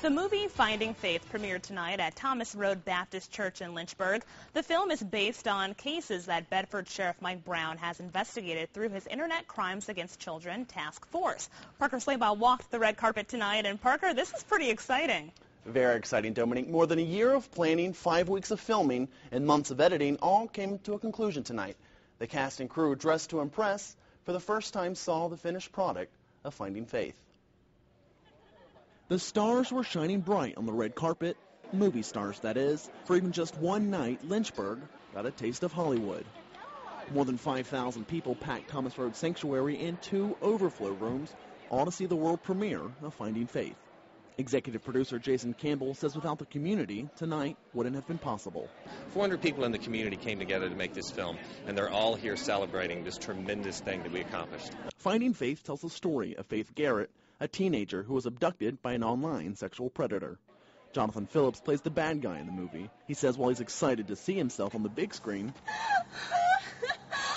The movie Finding Faith premiered tonight at Thomas Road Baptist Church in Lynchburg. The film is based on cases that Bedford Sheriff Mike Brown has investigated through his Internet Crimes Against Children Task Force. Parker Slabaugh walked the red carpet tonight, and Parker, this is pretty exciting. Very exciting, Dominique. More than a year of planning, five weeks of filming, and months of editing all came to a conclusion tonight. The cast and crew, dressed to impress, for the first time saw the finished product of Finding Faith. The stars were shining bright on the red carpet, movie stars that is. For even just one night, Lynchburg got a taste of Hollywood. More than 5,000 people packed Thomas Road Sanctuary in two overflow rooms, all to see the world premiere of Finding Faith. Executive producer Jason Campbell says without the community, tonight wouldn't have been possible. 400 people in the community came together to make this film, and they're all here celebrating this tremendous thing that we accomplished. Finding Faith tells the story of Faith Garrett, a teenager who was abducted by an online sexual predator. Jonathan Phillips plays the bad guy in the movie. He says while he's excited to see himself on the big screen,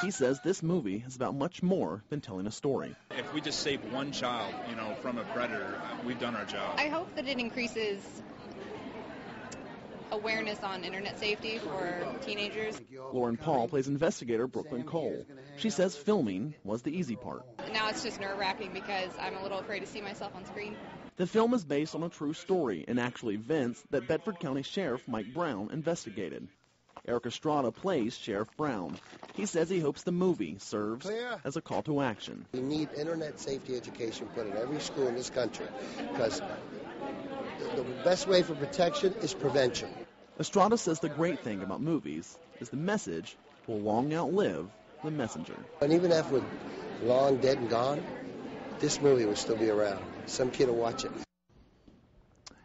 he says this movie is about much more than telling a story. If we just save one child, you know, from a predator, we've done our job. I hope that it increases awareness on internet safety for teenagers. Lauren Paul plays investigator Brooklyn Cole. She says filming was the easy part. Now it's just nerve-wracking because I'm a little afraid to see myself on screen. The film is based on a true story and actual events that Bedford County Sheriff Mike Brown investigated. Erik Estrada plays Sheriff Brown. He says he hopes the movie serves Clear. as a call to action. We need internet safety education put in every school in this country because the best way for protection is prevention. Estrada says the great thing about movies is the message will long outlive the messenger. And even after long dead and gone, this movie will still be around. Some kid will watch it.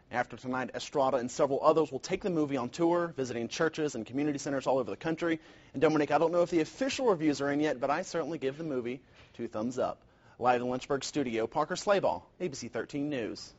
After tonight, Estrada and several others will take the movie on tour, visiting churches and community centers all over the country. And Dominic, I don't know if the official reviews are in yet, but I certainly give the movie two thumbs up. Live in Lynchburg studio, Parker Slabaugh, ABC 13 News.